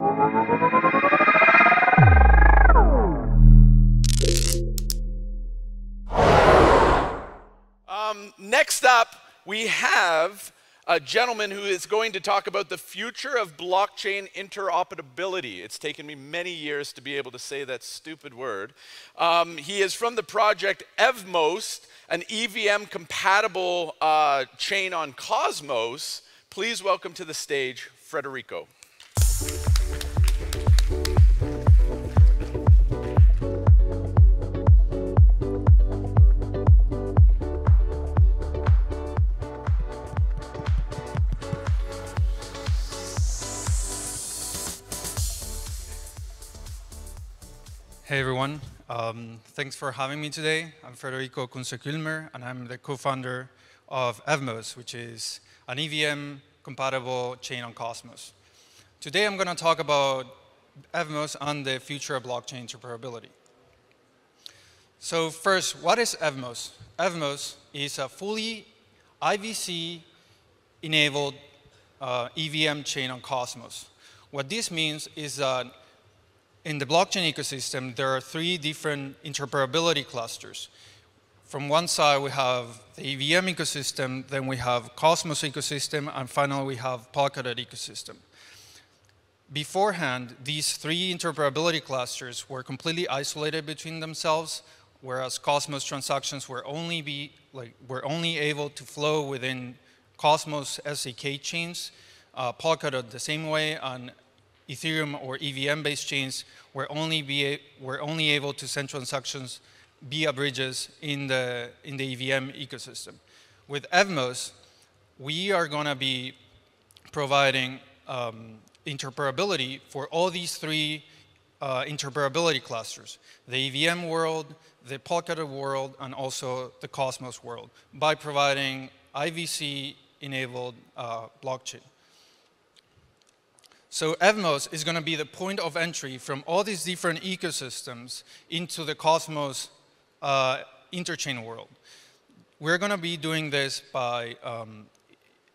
Um, next up, we have a gentleman who is going to talk about the future of blockchain interoperability. It's taken me many years to be able to say that stupid word. Um, he is from the project Evmos, an EVM compatible uh, chain on Cosmos. Please welcome to the stage Frederico. Hey everyone, um, thanks for having me today. I'm Federico Kunze-Kühlmer and I'm the co-founder of Evmos, which is an EVM compatible chain on Cosmos. Today I'm going to talk about Evmos and the future of blockchain interoperability. So first, what is Evmos? Evmos is a fully IBC enabled uh, EVM chain on Cosmos. What this means is that in the blockchain ecosystem, there are three different interoperability clusters. From one side, we have the EVM ecosystem, then we have Cosmos ecosystem, and finally, we have Polkadot ecosystem. Beforehand, these three interoperability clusters were completely isolated between themselves, whereas Cosmos transactions were only, be, like, were only able to flow within Cosmos SDK chains, uh, Polkadot the same way, and Ethereum or EVM-based chains were only, be, were only able to send transactions via bridges in the, in the EVM ecosystem. With Evmos, we are going to be providing um, interoperability for all these three uh, interoperability clusters, the EVM world, the Polkadot world, and also the Cosmos world, by providing IBC-enabled uh, blockchain. So Evmos is going to be the point of entry from all these different ecosystems into the Cosmos uh, interchain world. We're going to be doing this by um,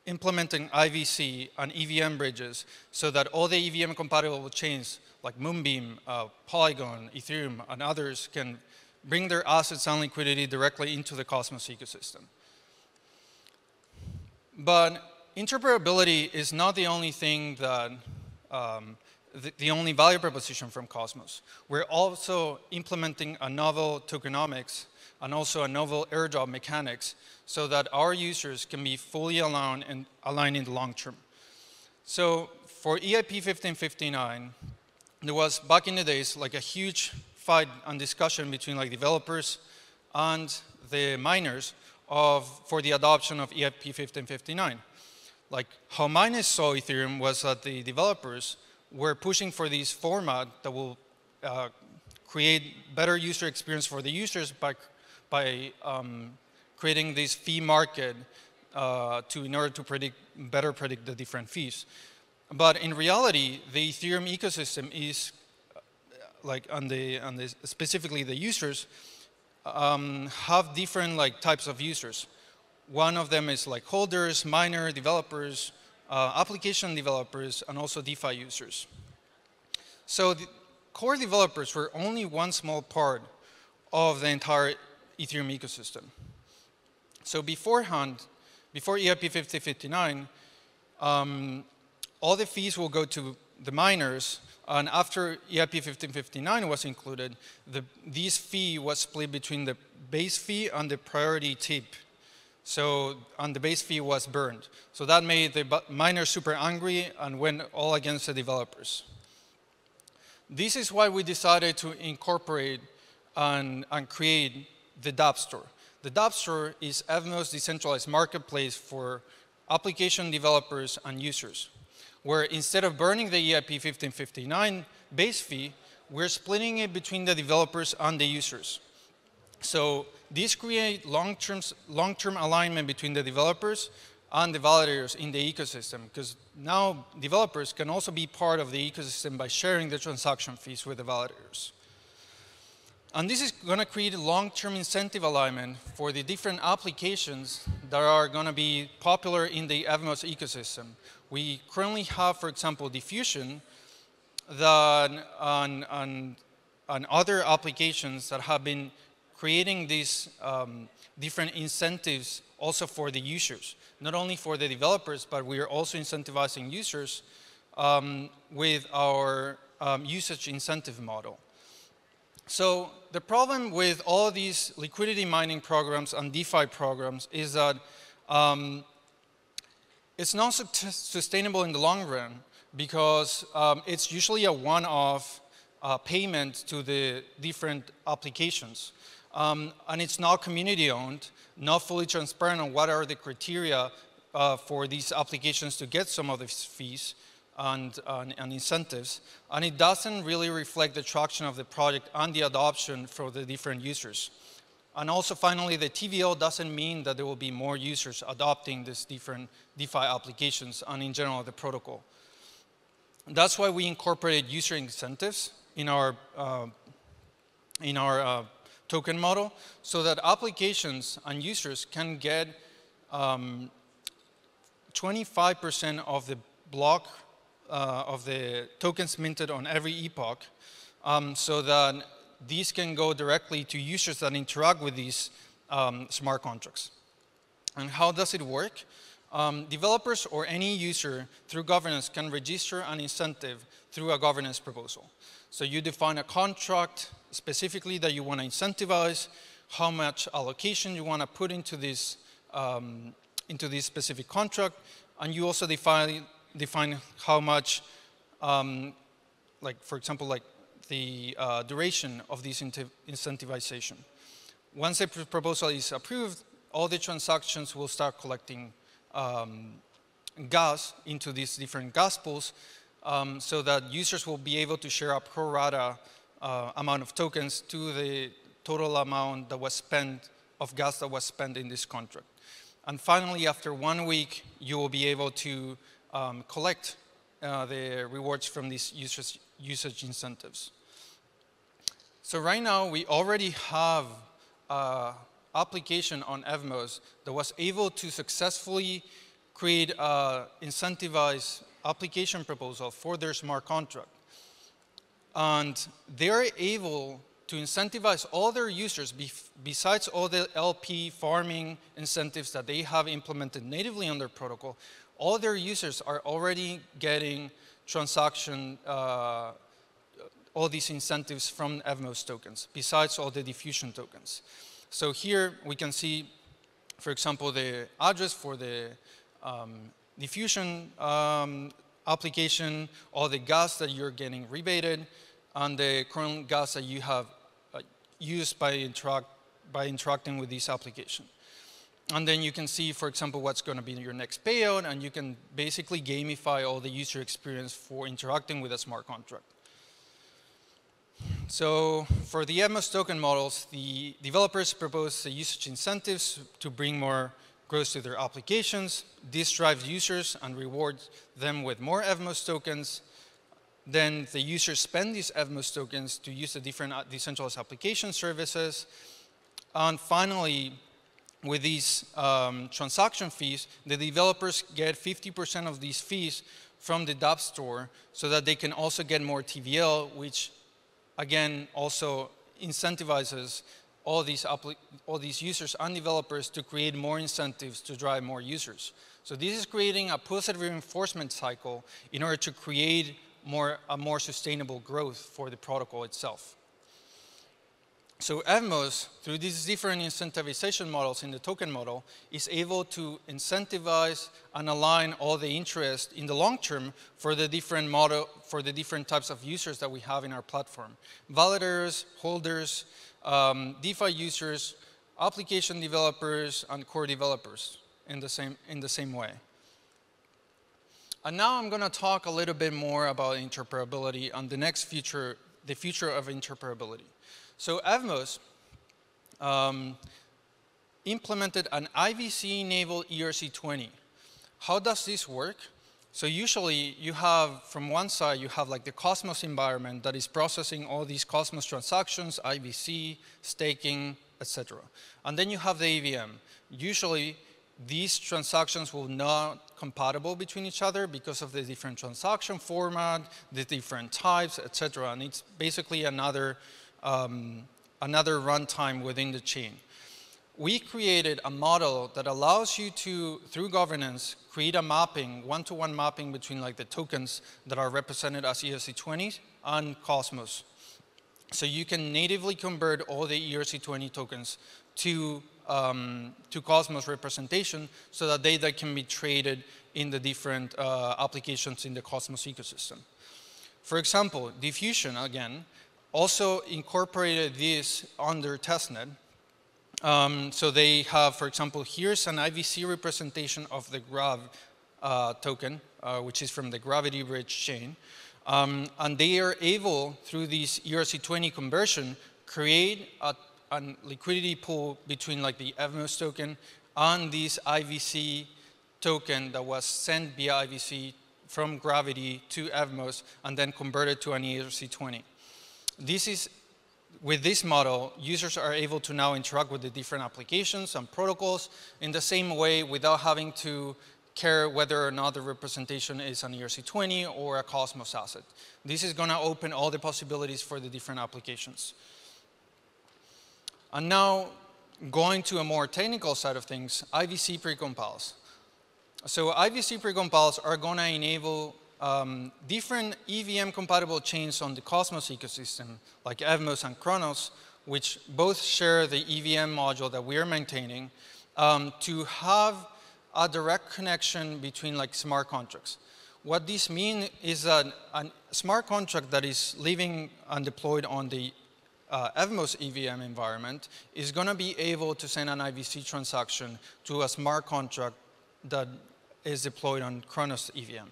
implementing IBC and EVM bridges so that all the EVM compatible chains like Moonbeam, uh, Polygon, Ethereum, and others can bring their assets and liquidity directly into the Cosmos ecosystem. But interoperability is not the only thing that um, the, the, only value proposition from Cosmos. We're also implementing a novel tokenomics and also a novel airdrop mechanics so that our users can be fully aligned and aligned in the long term. So for EIP 1559, there was back in the days like a huge fight and discussion between like developers and the miners of, for the adoption of EIP 1559 like how miners saw Ethereum was that the developers were pushing for this format that will uh, create better user experience for the users by, by um, creating this fee market uh, to, in order to predict, better predict the different fees. But in reality, the Ethereum ecosystem is uh, like on the, on the specifically the users um, have different like types of users. One of them is like holders, miner, developers, uh, application developers, and also DeFi users. So the core developers were only one small part of the entire Ethereum ecosystem. So beforehand, before EIP 5059, um, all the fees will go to the miners, and after EIP 1559 was included, the, this fee was split between the base fee and the priority tip so and the base fee was burned. So that made the miners super angry and went all against the developers. This is why we decided to incorporate and, and create the dApp Store. The dApp Store is Evmos decentralized marketplace for application developers and users, where instead of burning the EIP 1559 base fee, we're splitting it between the developers and the users. So this creates long-term long -term alignment between the developers and the validators in the ecosystem because now developers can also be part of the ecosystem by sharing the transaction fees with the validators. And this is going to create a long-term incentive alignment for the different applications that are going to be popular in the Evmos ecosystem. We currently have, for example, Diffusion, than on, on, on other applications that have been creating these um, different incentives also for the users, not only for the developers, but we are also incentivizing users um, with our um, usage incentive model. So the problem with all these liquidity mining programs and DeFi programs is that um, it's not su sustainable in the long run because um, it's usually a one-off uh, payment to the different applications. Um, and it's not community owned, not fully transparent on what are the criteria uh, for these applications to get some of these fees and, and, and, incentives. And it doesn't really reflect the traction of the project and the adoption for the different users. And also finally, the TVL doesn't mean that there will be more users adopting these different DeFi applications and in general the protocol. That's why we incorporated user incentives in our, uh, in our uh, token model so that applications and users can get 25% um, of the block uh, of the tokens minted on every epoch um, so that these can go directly to users that interact with these um, smart contracts. And how does it work? Um, developers or any user through governance can register an incentive through a governance proposal. So you define a contract specifically that you want to incentivize, how much allocation you want to put into this, um, into this specific contract, and you also define, define how much, um, like for example, like the uh, duration of this incentivization. Once a proposal is approved, all the transactions will start collecting um, gas into these different gas pools um, so that users will be able to share a pro rata uh, amount of tokens to the total amount that was spent of gas that was spent in this contract. And finally, after one week, you will be able to um, collect uh, the rewards from these users, usage incentives. So right now, we already have an application on Evmos that was able to successfully create an incentivized application proposal for their smart contract. And they're able to incentivize all their users besides all the LP farming incentives that they have implemented natively on their protocol, all their users are already getting transaction, uh, all these incentives from Evmos tokens, besides all the diffusion tokens. So here we can see, for example, the address for the um, diffusion um, application, all the gas that you're getting rebated, and the current gas that you have uh, used by, interact, by interacting with this application. And then you can see, for example, what's going to be your next payout, and you can basically gamify all the user experience for interacting with a smart contract. So for the Evmos token models, the developers propose the usage incentives to bring more growth to their applications. This drives users and rewards them with more Evmos tokens. Then the users spend these Evmos tokens to use the different uh, decentralized application services. And finally, with these um, transaction fees, the developers get 50% of these fees from the dApp store so that they can also get more TVL, which again also incentivizes all these, all these users and developers to create more incentives to drive more users. So this is creating a positive reinforcement cycle in order to create more, a more sustainable growth for the protocol itself. So Evmos, through these different incentivization models in the token model, is able to incentivize and align all the interest in the long term for the different model, for the different types of users that we have in our platform. Validators, holders, um, DeFi users, application developers, and core developers in the same, in the same way. And now I'm going to talk a little bit more about interoperability and the next future, the future of interoperability. So Evmos um, implemented an IBC-enabled ERC20. How does this work? So usually you have, from one side, you have like the Cosmos environment that is processing all these Cosmos transactions, IBC, staking, etc. And then you have the EVM. Usually these transactions will not compatible between each other because of the different transaction format, the different types, etc. And it's basically another, um, another runtime within the chain. We created a model that allows you to, through governance, create a mapping, one-to-one -one mapping between like the tokens that are represented as ERC20 and Cosmos. So you can natively convert all the ERC20 tokens to um, to Cosmos representation so that data can be traded in the different uh, applications in the Cosmos ecosystem. For example, diffusion, again, also incorporated this under testnet. Um, so they have, for example, here's an IBC representation of the Grav uh, token, uh, which is from the Gravity Bridge chain. Um, and they are able, through this ERC20 conversion, create a a liquidity pool between like the Evmos token and this IBC token that was sent via IBC from Gravity to Evmos and then converted to an ERC20. This is, with this model, users are able to now interact with the different applications and protocols in the same way without having to care whether or not the representation is an ERC20 or a Cosmos asset. This is going to open all the possibilities for the different applications. And now, going to a more technical side of things, IBC precompiles. So IBC precompiles are going to enable um, different EVM-compatible chains on the Cosmos ecosystem, like Evmos and Cronos, which both share the EVM module that we are maintaining, um, to have a direct connection between like smart contracts. What this means is that a smart contract that is living and deployed on the uh, Evmos EVM environment is going to be able to send an IBC transaction to a smart contract that is deployed on Cronos EVM.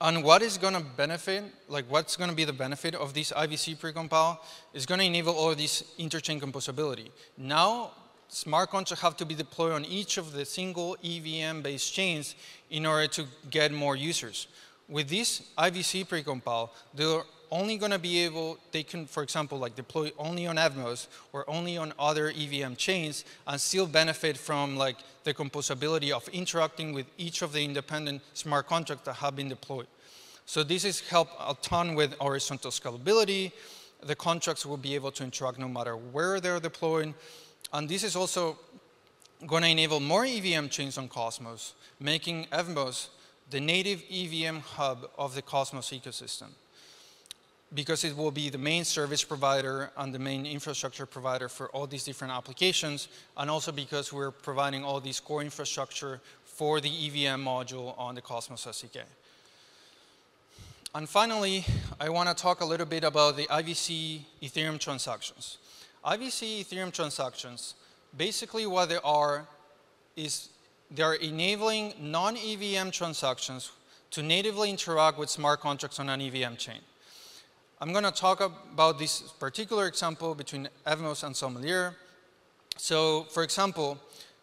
And what is going to benefit, like what's going to be the benefit of this IBC precompile is going to enable all this interchain composability. Now, smart contracts have to be deployed on each of the single EVM-based chains in order to get more users. With this IBC precompile, there only going to be able, they can, for example, like deploy only on Evmos or only on other EVM chains and still benefit from like the composability of interacting with each of the independent smart contracts that have been deployed. So this has helped a ton with horizontal scalability. The contracts will be able to interact no matter where they're deployed. And this is also going to enable more EVM chains on Cosmos, making Evmos the native EVM hub of the Cosmos ecosystem because it will be the main service provider and the main infrastructure provider for all these different applications, and also because we're providing all these core infrastructure for the EVM module on the Cosmos SDK. And finally, I want to talk a little bit about the IBC Ethereum transactions. IBC Ethereum transactions, basically what they are is they're enabling non-EVM transactions to natively interact with smart contracts on an EVM chain. I'm going to talk about this particular example between Evmos and Sommelier. So, for example,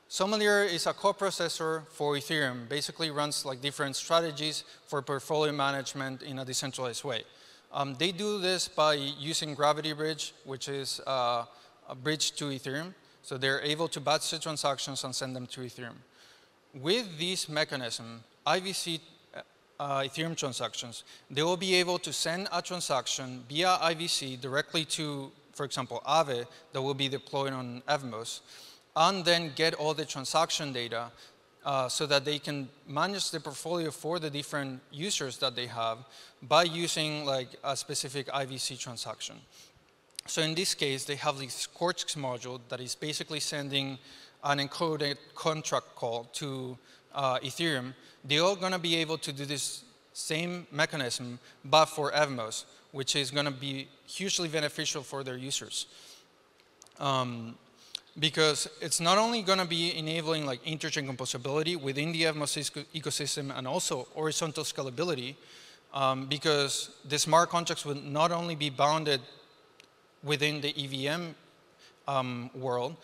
Sommelier is a coprocessor for Ethereum, basically runs like different strategies for portfolio management in a decentralized way. Um, they do this by using Gravity Bridge, which is uh, a bridge to Ethereum. So they're able to batch the transactions and send them to Ethereum. With this mechanism, IBC uh, Ethereum transactions, they will be able to send a transaction via IBC directly to, for example, Aave that will be deployed on Evmos, and then get all the transaction data uh, so that they can manage the portfolio for the different users that they have by using like a specific IBC transaction. So in this case, they have this Cortex module that is basically sending an encoded contract call to uh, Ethereum they're all going to be able to do this same mechanism, but for Evmos, which is going to be hugely beneficial for their users. Um, because it's not only going to be enabling like interchain composability within the Evmos ecosystem and also horizontal scalability, um, because the smart contracts will not only be bounded within the EVM um, world,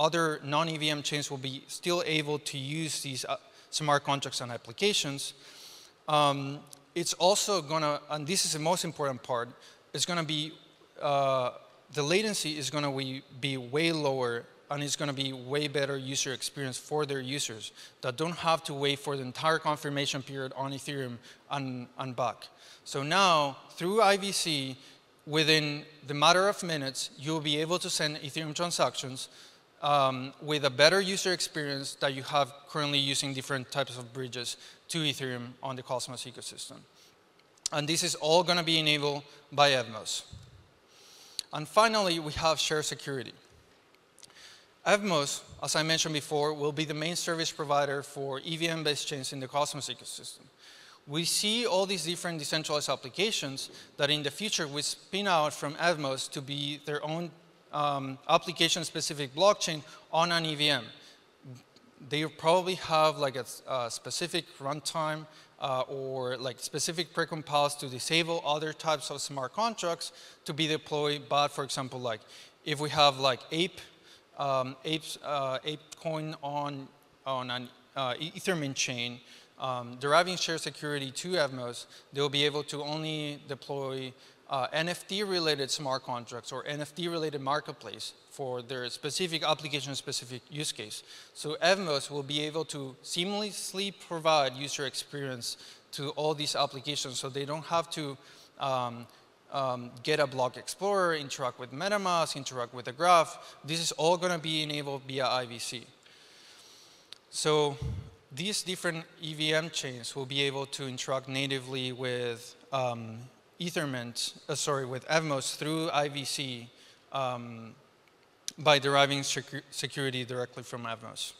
other non-EVM chains will be still able to use these uh, smart contracts and applications. Um, it's also going to, and this is the most important part, it's going to be, uh, the latency is going to be way lower and it's going to be way better user experience for their users that don't have to wait for the entire confirmation period on Ethereum and, and back. So now, through IBC, within the matter of minutes, you'll be able to send Ethereum transactions um, with a better user experience that you have currently using different types of bridges to Ethereum on the Cosmos ecosystem. And this is all going to be enabled by Evmos. And finally, we have shared security. Evmos, as I mentioned before, will be the main service provider for EVM-based chains in the Cosmos ecosystem. We see all these different decentralized applications that in the future will spin out from Evmos to be their own um, application-specific blockchain on an EVM. They probably have like a, a specific runtime uh, or like specific precompiles to disable other types of smart contracts to be deployed. But for example, like if we have like ape, um, ape, uh, ape coin on, on an uh, chain, um, deriving share security to Evmos, they'll be able to only deploy uh, NFT-related smart contracts or NFT-related marketplace for their specific application-specific use case. So Evmos will be able to seamlessly provide user experience to all these applications so they don't have to um, um, get a block explorer, interact with MetaMask, interact with the graph. This is all going to be enabled via IBC. So these different EVM chains will be able to interact natively with um, Ethermint, uh, sorry, with Evmos through IBC um, by deriving secu security directly from Evmos.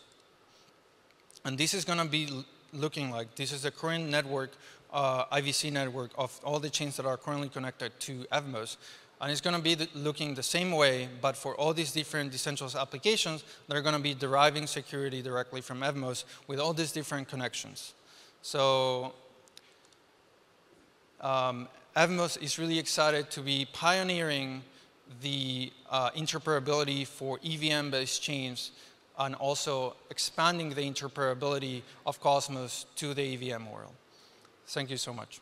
And this is going to be looking like, this is the current network, uh, IBC network of all the chains that are currently connected to Evmos. And it's going to be the, looking the same way, but for all these different decentralized applications, they're going to be deriving security directly from Evmos with all these different connections. So um, Evmos is really excited to be pioneering the uh, interoperability for EVM-based chains and also expanding the interoperability of Cosmos to the EVM world. Thank you so much.